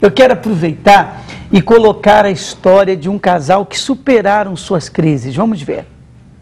Eu quero aproveitar e colocar a história de um casal que superaram suas crises. Vamos ver.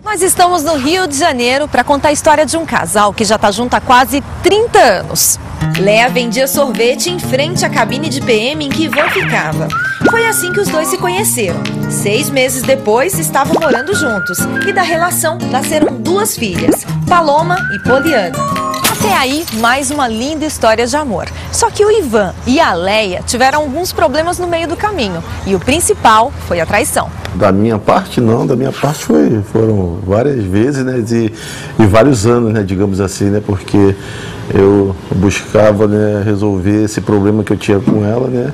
Nós estamos no Rio de Janeiro para contar a história de um casal que já está junto há quase 30 anos. Léa vendia sorvete em frente à cabine de PM em que Ivan ficava. Foi assim que os dois se conheceram. Seis meses depois, estavam morando juntos e da relação nasceram duas filhas, Paloma e Poliana. Até aí, mais uma linda história de amor. Só que o Ivan e a Leia tiveram alguns problemas no meio do caminho. E o principal foi a traição. Da minha parte, não. Da minha parte foi, foram várias vezes, né? E, e vários anos, né? Digamos assim, né? Porque eu buscava né, resolver esse problema que eu tinha com ela, né?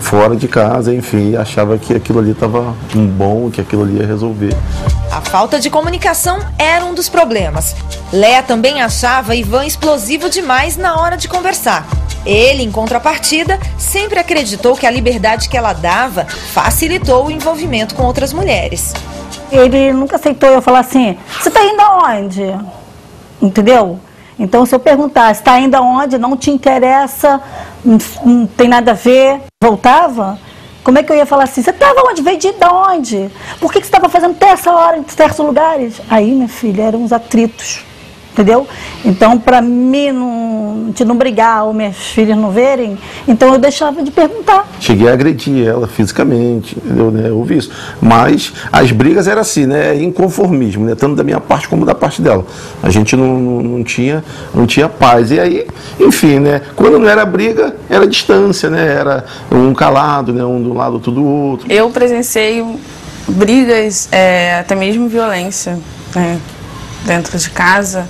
Fora de casa, enfim, achava que aquilo ali estava um bom, que aquilo ali ia resolver. A falta de comunicação era um dos problemas. Léa também achava Ivan explosivo demais na hora de conversar. Ele, em contrapartida, sempre acreditou que a liberdade que ela dava facilitou o envolvimento com outras mulheres. Ele nunca aceitou eu falar assim: você está indo aonde? Entendeu? Então, se eu perguntar, está indo aonde? Não te interessa, não, não tem nada a ver, voltava. Como é que eu ia falar assim? Você estava onde? Veio de onde? Por que, que você estava fazendo até essa hora em certos lugares? Aí, minha filha, eram uns atritos entendeu? Então, para mim não, de não brigar ou minhas filhas não verem, então eu deixava de perguntar. Cheguei a agredir ela fisicamente, entendeu? Né? Eu ouvi isso. Mas as brigas eram assim, né? Inconformismo, né? Tanto da minha parte como da parte dela. A gente não, não, não, tinha, não tinha paz. E aí, enfim, né? Quando não era briga, era distância, né? Era um calado, né? Um do lado, outro do outro. Eu presenciei brigas, é, até mesmo violência, né? Dentro de casa,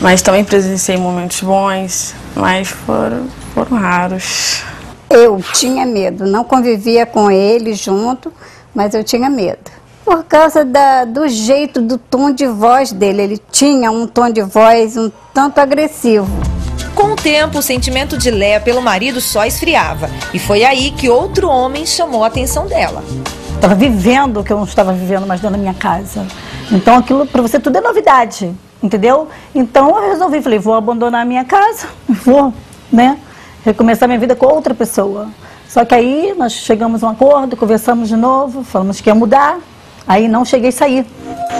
mas também presenciei momentos bons, mas foram, foram raros. Eu tinha medo, não convivia com ele junto, mas eu tinha medo. Por causa da, do jeito, do tom de voz dele. Ele tinha um tom de voz um tanto agressivo. Com o tempo, o sentimento de Léa pelo marido só esfriava. E foi aí que outro homem chamou a atenção dela. Estava vivendo o que eu não estava vivendo mais dentro da minha casa. Então aquilo para você tudo é novidade, entendeu? Então eu resolvi, falei, vou abandonar a minha casa, vou, né? Recomeçar minha vida com outra pessoa. Só que aí nós chegamos a um acordo, conversamos de novo, falamos que ia mudar, aí não cheguei a sair.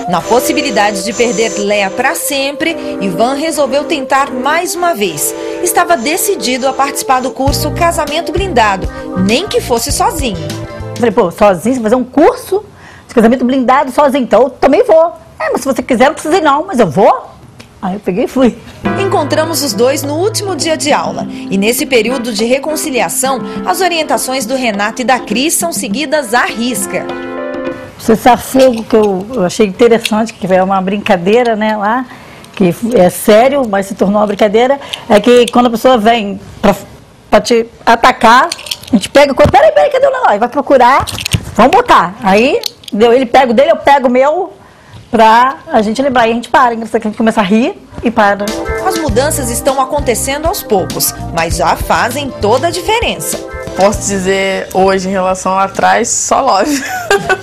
Na possibilidade de perder Léa para sempre, Ivan resolveu tentar mais uma vez. Estava decidido a participar do curso Casamento Blindado, nem que fosse sozinho. Falei, pô, sozinho, fazer um curso casamento blindado sozinho, então eu também vou. É, mas se você quiser, não precisa ir não, mas eu vou. Aí eu peguei e fui. Encontramos os dois no último dia de aula. E nesse período de reconciliação, as orientações do Renato e da Cris são seguidas à risca. O cessar-fogo que eu, eu, achei interessante, que é uma brincadeira, né, lá, que é sério, mas se tornou uma brincadeira, é que quando a pessoa vem para te atacar, a gente pega, peraí, peraí, cadê o negócio? Vai procurar, vamos botar. Aí Entendeu? Ele pega o dele, eu pego o meu, pra a gente lembrar. E a gente para, a gente começa a rir e para. As mudanças estão acontecendo aos poucos, mas já fazem toda a diferença. Posso dizer hoje em relação lá atrás, só love.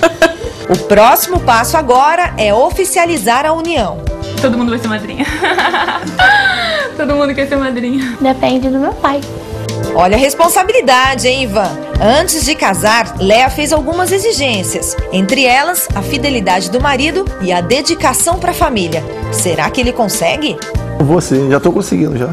o próximo passo agora é oficializar a união. Todo mundo vai ser madrinha. Todo mundo quer ser madrinha. Depende do meu pai. Olha a responsabilidade, hein, Ivan? Antes de casar, Léa fez algumas exigências, entre elas a fidelidade do marido e a dedicação para a família. Será que ele consegue? Vou sim, já estou conseguindo já.